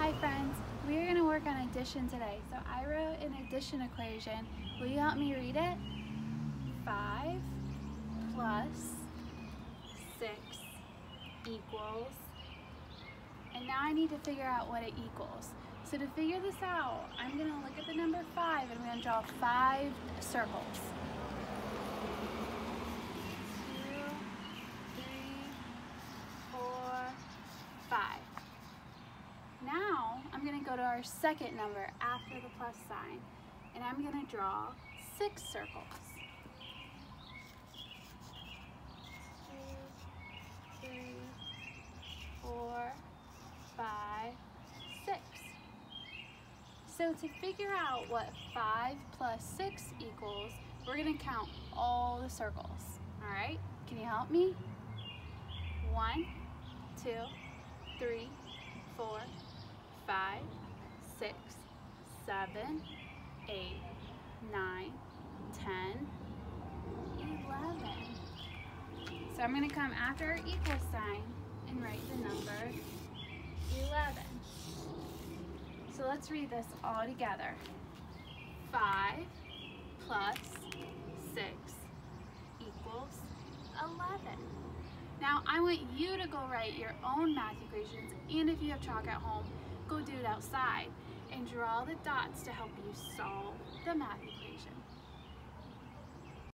Hi friends, we are going to work on addition today. So I wrote an addition equation. Will you help me read it? 5 plus 6 equals, and now I need to figure out what it equals. So to figure this out, I'm going to look at the number 5 and I'm going to draw 5 circles. To go to our second number after the plus sign and I'm going to draw six circles. Two, three, four, five, six. So to figure out what 5 plus 6 equals, we're going to count all the circles. Alright, can you help me? One, two, three, four, five, six, seven, eight, nine, ten, eleven. So I'm going to come after our equal sign and write the number 11. So let's read this all together. 5 plus 6 equals 11. Now I want you to go write your own math equations and if you have chalk at home, go do it outside and draw the dots to help you solve the math.